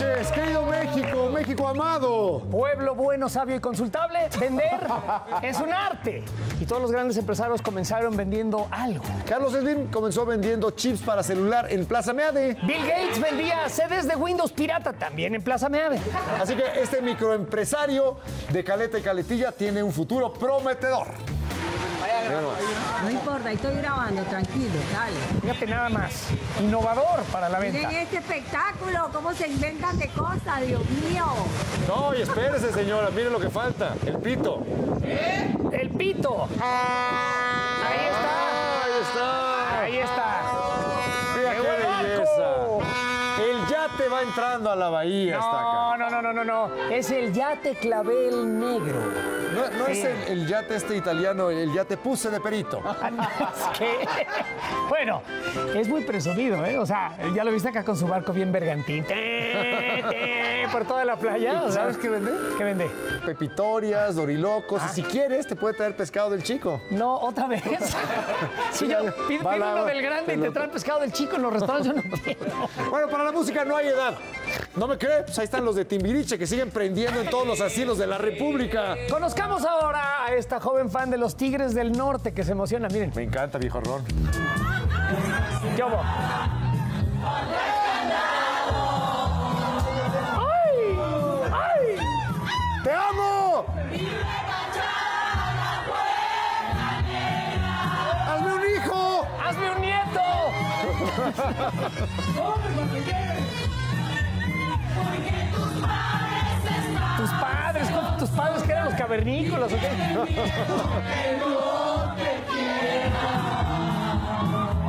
noches, querido México, México amado. Pueblo bueno, sabio y consultable, vender es un arte. Y todos los grandes empresarios comenzaron vendiendo algo. Carlos Slim comenzó vendiendo chips para celular en Plaza Meade. Bill Gates vendía sedes de Windows pirata también en Plaza Meade. Así que este microempresario de Caleta y Caletilla tiene un futuro prometedor. No importa, estoy grabando, tranquilo, dale. Fíjate nada más, innovador para la Miren venta. este espectáculo, cómo se inventan de cosas, Dios mío. No, y espérese, señora, mire lo que falta, el pito. El pito. Ahí está. Ahí está. Ahí está. Mira ¡Qué belleza. El yate va entrando a la bahía, está No, acá. No, no, no, no, no. Es el yate clavel negro. No, no es el, el yate este italiano, el yate puse de perito. Es que, bueno, es muy presumido, ¿eh? O sea, ya lo viste acá con su barco bien bergantín. Por toda la playa. o sea, ¿Sabes qué vende? ¿Qué vende? Pepitorias, dorilocos, Ah. y si quieres te puede traer pescado del chico. No, otra vez. Si yo pido, pido uno del grande y te traen pescado del chico en los restaurantes, yo no entiendo. Bueno, para la música no hay edad. ¿No me cree? Pues ahí están los de Timbiriche que siguen prendiendo en todos los asilos de la República. Conozcamos ahora a esta joven fan de los Tigres del Norte que se emociona. Miren, Me encanta, viejo Ron. ¿qué hubo? ¡Ay! ¡Ay! ¡Te amo! ¡Hazme un hijo! ¡Hazme un nieto! tus padres, tus padres que eran los cavernícolas o qué?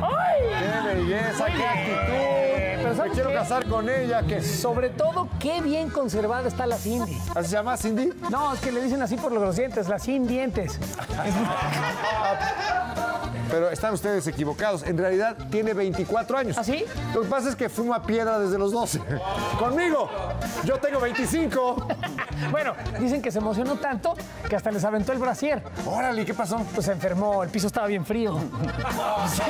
¡Ay! ¡Qué belleza! ¡Qué actitud! Pero Me ¿sabes quiero qué? casar con ella. que Sobre todo, qué bien conservada está la Cindy. ¿Así se llama Cindy? No, es que le dicen así por los dientes, la sin dientes. Pero están ustedes equivocados. En realidad tiene 24 años. ¿Ah, sí? Lo que pasa es que fuma piedra desde los 12. ¡Conmigo! Yo tengo 25. Bueno, dicen que se emocionó tanto que hasta les aventó el brasier. Órale, ¿qué pasó? Pues se enfermó, el piso estaba bien frío. Sí.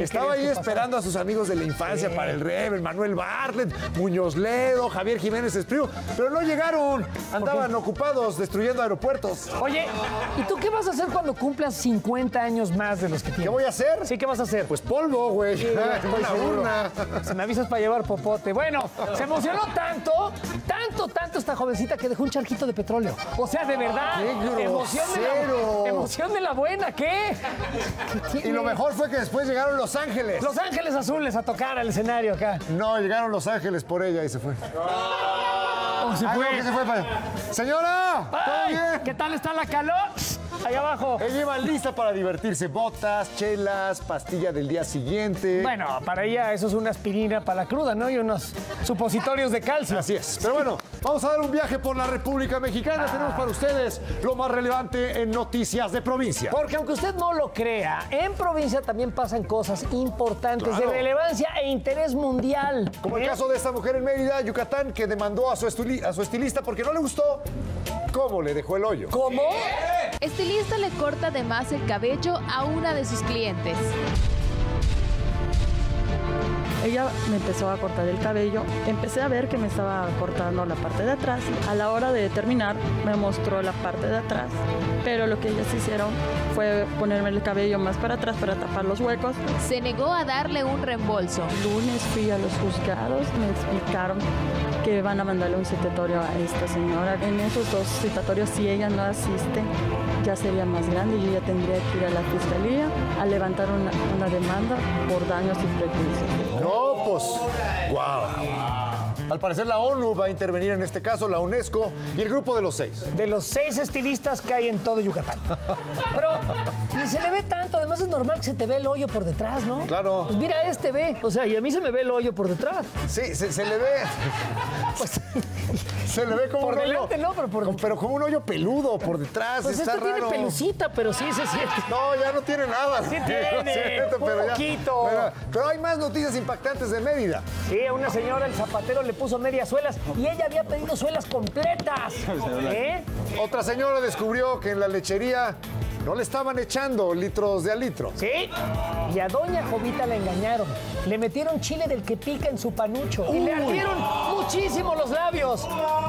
¿Qué Estaba ahí esperando a sus amigos de la infancia para el Rebel, Manuel Bartlett, Muñoz Ledo, Javier Jiménez Espriu, pero no llegaron. Andaban ocupados destruyendo aeropuertos. Oye, ¿y tú qué vas a hacer cuando cumplas 50 años más de los que tienes? ¿Qué voy a hacer? Sí, ¿qué vas a hacer? Pues polvo, güey. Sí, Una urna. Se me avisas para llevar popote. Bueno, se emocionó tanto, tanto, tanto esta jovencita que dejó un charquito de petróleo. O sea, de verdad. ¡Qué emoción de la, emoción de la buena, ¿qué? ¿Qué Y lo mejor fue que después llegaron Los Ángeles. Los Ángeles Azules a tocar al escenario acá. No, llegaron Los Ángeles por ella y se fue. Oh, se Ah, fue. que se fue para- Señora, ¿todo bien? ¿Qué tal está la calor? Ahí abajo. Ella iba lista para divertirse. Botas, chelas, pastilla del día siguiente. Bueno, para ella eso es una aspirina para la cruda, ¿no? Y unos supositorios de calcio. Así es. Pero bueno, vamos a dar un viaje por la República Mexicana. Tenemos para ustedes lo más relevante en noticias de provincia. Porque aunque usted no lo crea, en provincia también pasan cosas importantes Claro. de relevancia e interés mundial. Como el ¿Eh? caso de esta mujer en Mérida, Yucatán, que demandó a su, estili- a su estilista porque no le gustó cómo le dejó el hoyo. ¿Cómo? Estilista le corta de más el cabello a una de sus clientes. Ella me empezó a cortar el cabello. Empecé a ver que me estaba cortando la parte de atrás. A la hora de terminar, me mostró la parte de atrás. Pero lo que ellas hicieron fue ponerme el cabello más para atrás para tapar los huecos. Se negó a darle un reembolso. Lunes fui a los juzgados, me explicaron van a mandarle un citatorio a esta señora. En esos dos citatorios, si ella no asiste, ya sería más grande y yo ya tendría que ir a la fiscalía a levantar una, una demanda por daños y prejuicios. No, pues, wow. Al parecer la ONU va a intervenir en este caso, la UNESCO y el grupo de los seis. De los seis estilistas que hay en todo Yucatán. Pero ni se le ve tanto, además es normal que se te ve el hoyo por detrás, ¿no? Claro. Pues mira, este ve, o sea, y a mí se me ve el hoyo por detrás. Sí, se, se le ve. Pues, Se le ve como Por un delante hoyo. no, pero por- como- pero como un hoyo peludo por detrás. pues está este tiene raro. pelucita, pero sí se siente. No, ya no tiene nada. Sí tiene, siento, un pero ya- poquito. pero, pero hay más noticias impactantes de Mérida. Sí, a una señora el zapatero le puso medias suelas y ella había pedido suelas completas. ¿Eh? Otra señora descubrió que en la lechería no le estaban echando litros de a litro. Sí. Y a doña Jovita la engañaron. le metieron chile del que pica en su panucho y le ardieron muchísimo los labios,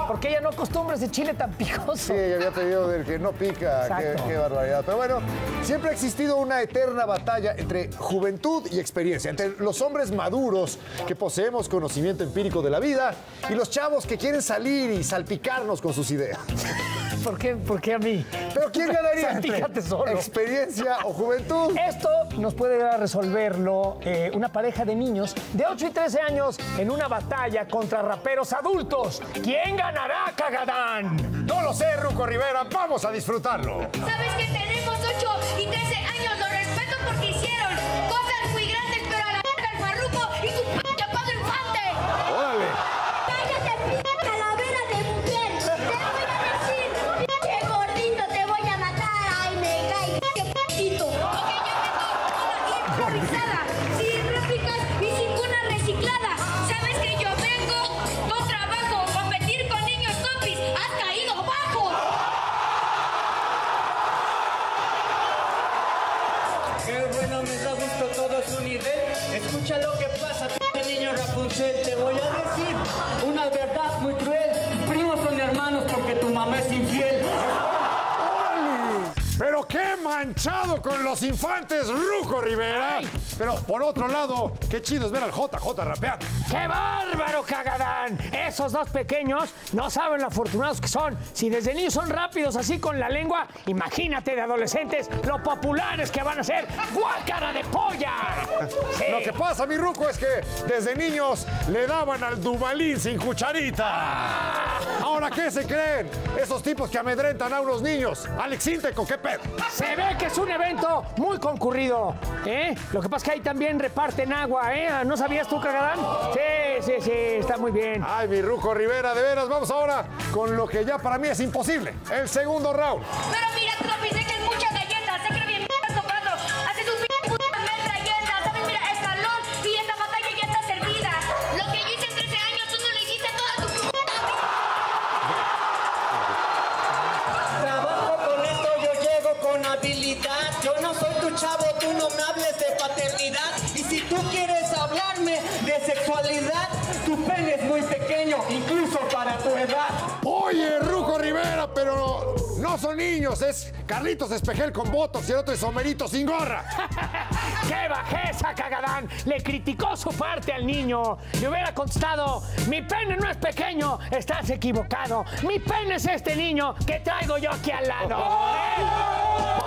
porque ella no acostumbra ese chile tan picoso. Sí, ella había pedido del que no pica. Qué, qué barbaridad. Pero bueno, siempre ha existido una eterna batalla entre juventud y experiencia, entre los hombres maduros que poseemos conocimiento empírico de la vida y los chavos que quieren salir y salpicarnos con sus ideas. ¿Por qué, por qué a mí? Pero ¿quién ganaría Fíjate solo. experiencia o juventud? Esto nos puede ayudar a resolverlo eh, una pareja de niños de 8 y 13 años en una batalla contra raperos adultos. ¿Quién ganará, Cagadán? No lo sé, Ruco Rivera. Vamos a disfrutarlo. Sabes que tenemos 8 y 13 su nivel. Escucha lo que pasa, niño Rapunzel. Te voy a decir una verdad muy cruel. Primos son hermanos porque tu mamá es infiel. Pero qué manchado con los infantes, Ruco Rivera. Pero por otro lado, qué chido es ver al JJ rapeando. ¡Qué bárbaro, Cagadán! Esos dos pequeños no saben lo afortunados que son. Si desde niños son rápidos así con la lengua, imagínate de adolescentes lo populares que van a ser. ¡Guácara de polla! Sí. Lo que pasa, mi Ruco, es que desde niños le daban al Dubalín sin cucharita. Ahora, ¿qué se creen? Esos tipos que amedrentan a unos niños. Alex Sinteco, ¿qué pedo? Se ve que es un evento muy concurrido, ¿eh? Lo que pasa es que ahí también reparten agua, ¿eh? ¿No sabías tú, Cagadán? Sí, sí, sí, está muy bien. Ay, mi Ruco Rivera, de veras, vamos ahora con lo que ya para mí es imposible. El segundo round. Pero mira, sé que chavo, tú no me hables de paternidad. Y si tú quieres hablarme de sexualidad, tu pene es muy pequeño, incluso para tu edad. Oye, Ruco Rivera, pero no son niños, es Carlitos Espejel con botox y el otro es Homerito sin gorra. ¡Qué bajeza, Cagadán! Le criticó su parte al niño. Le hubiera contestado, mi pene no es pequeño, estás equivocado. Mi pene es este niño que traigo yo aquí al lado. Mi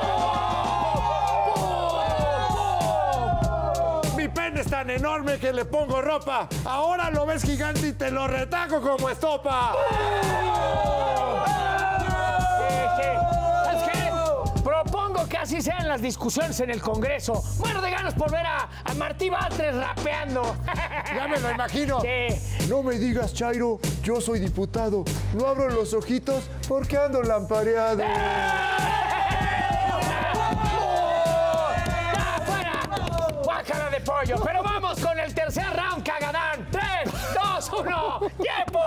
tan enorme que le pongo ropa. Ahora lo ves gigante y te lo retaco como estopa. Que así sean las discusiones en el Congreso. Muero de ganas por ver a, a Martí Batres rapeando. Ya me lo imagino. Sí. No me digas, Chairo, yo soy diputado. No abro los ojitos porque ando lampareado. ¡Ah, fuera! ¡Guácala de pollo! Pero con el tercer round, Cagadán. ¡Tres, dos, uno! ¡Tiempo!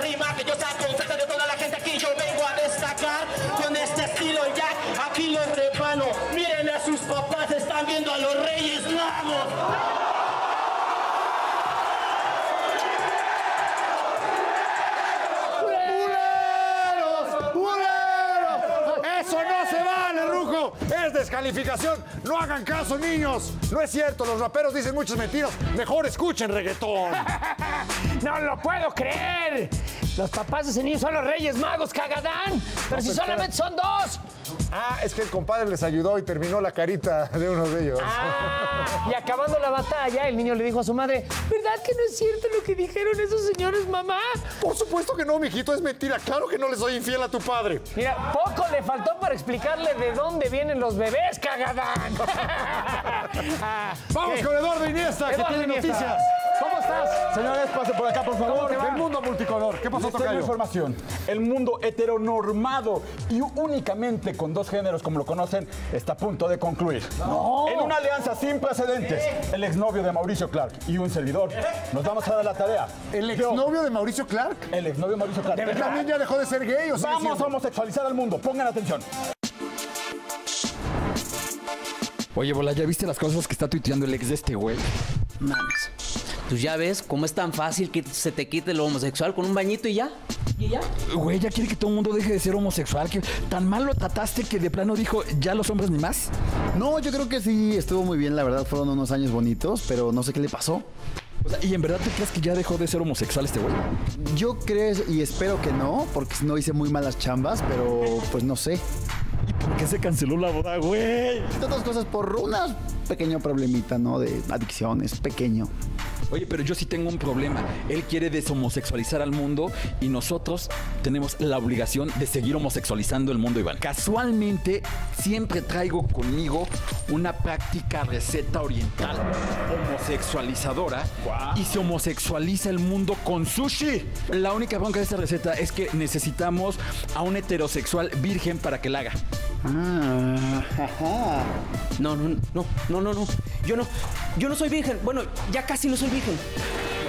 rima que yo de toda la gente aquí yo vengo a destacar con este estilo. Aquí los repano. Miren a sus papás, están viendo a los Reyes. Descalificación! ¡No hagan caso, niños! No es cierto, los raperos dicen muchas mentiras. Mejor escuchen reggaetón. ¡No lo puedo creer! Los papás de ese niño son los Reyes Magos, Cagadán. Pero si solamente son dos. Ah, es que el compadre les ayudó y terminó la carita de uno de ellos. Ah, y acabando la batalla, el niño le dijo a su madre, ¿verdad que no es cierto lo que dijeron esos señores, mamá? Por supuesto que no, mijito, es mentira. Claro que no le soy infiel a tu padre. Mira, poco le faltó para explicarle de dónde vienen los bebés, Cagadán. Ah, Vamos ¿qué? con Eduardo Iniesta, que Eduardo tiene Iniesta, noticias. Señores, pase por acá, por favor. Del mundo multicolor. ¿Qué pasó, Tocayo? información. El mundo heteronormado y únicamente con dos géneros como lo conocen está a punto de concluir. En una alianza sin precedentes, el exnovio de Mauricio Clark y un servidor nos vamos a dar la tarea. ¿El exnovio de Mauricio Clark? El exnovio de Mauricio Clark. ¿Él también ya dejó de ser gay o Vamos a homosexualizar al mundo. Pongan atención. Oye, Bola, ¿ya viste las cosas que está tuiteando el ex de este güey? Mames. Pues ya ves cómo es tan fácil que se te quite lo homosexual con un bañito y ya. Y ya. Güey, ya quiere que todo el mundo deje de ser homosexual. Que tan mal lo trataste que de plano dijo, ya los hombres ni más. No, yo creo que sí estuvo muy bien, la verdad fueron unos años bonitos, pero no sé qué le pasó. O sea, ¿y en verdad te crees que ya dejó de ser homosexual este güey? Yo creo y espero que no, porque si no hice muy malas chambas, pero pues no sé. ¿Y por qué se canceló la boda, güey? Otras cosas por un pequeño problemita, ¿no? De adicciones, pequeño. Oye, pero yo sí tengo un problema. Él quiere deshomosexualizar al mundo y nosotros tenemos la obligación de seguir homosexualizando el mundo, Iván. Casualmente, siempre traigo conmigo una práctica receta oriental homosexualizadora y se homosexualiza el mundo con sushi. La única bronca de esta receta es que necesitamos a un heterosexual virgen para que la haga. Ah. No, no, no, no, no, no. Yo no, yo no soy virgen. Bueno, ya casi no soy virgen.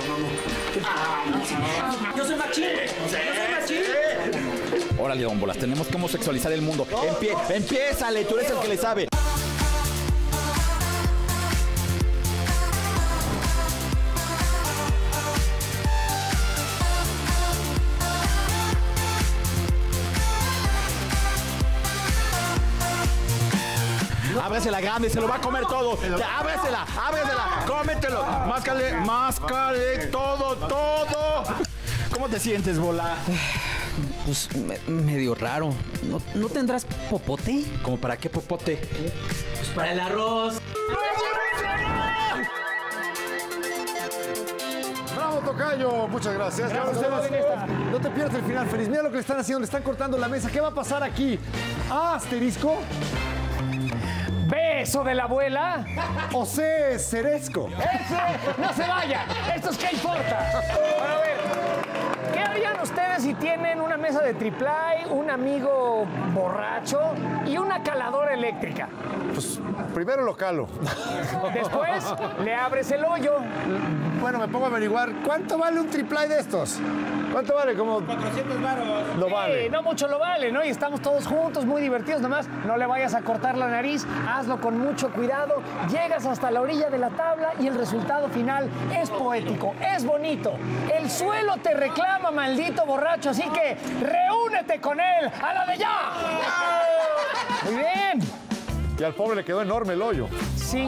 No, no, no. Yo soy machín. Yo soy machín. Órale, don Bolas, tenemos que homosexualizar el mundo. Empie empiézale, tú eres el que le sabe. Ábresela grande, se lo va a comer todo. Ya, ábresela, ábresela, cómetelo. Máscale, máscale, todo, todo. ¿Cómo te sientes, bola? Pues me- medio raro. ¿No, ¿No tendrás popote? ¿Como para qué popote? Pues para el arroz. Bravo, Tocayo. Muchas gracias. Ustedes, no te pierdas el final feliz. Mira lo que le están haciendo. Le están cortando la mesa. ¿Qué va a pasar aquí? A, asterisco. Beso de la abuela. C, ceresco. ¡Ese! ¡No se vayan! ¿Esto es qué importa? Bueno, a ver, ¿qué harían ustedes si tienen una mesa de triplay, un amigo borracho y una caladora eléctrica? Pues primero lo calo. Después le abres el hoyo. Bueno, me pongo a averiguar cuánto vale un triplay de estos. ¿Cuánto vale? Como 400 varos. lo Sí, vale. no mucho lo vale, ¿no? Y estamos todos juntos, muy divertidos. Nomás no le vayas a cortar la nariz, hazlo con mucho cuidado. Llegas hasta la orilla de la tabla y el resultado final es poético, es bonito. El suelo te reclama, maldito borracho, así que reúnete con él a la de ya. Muy bien. Y al pobre le quedó enorme el hoyo. Sí.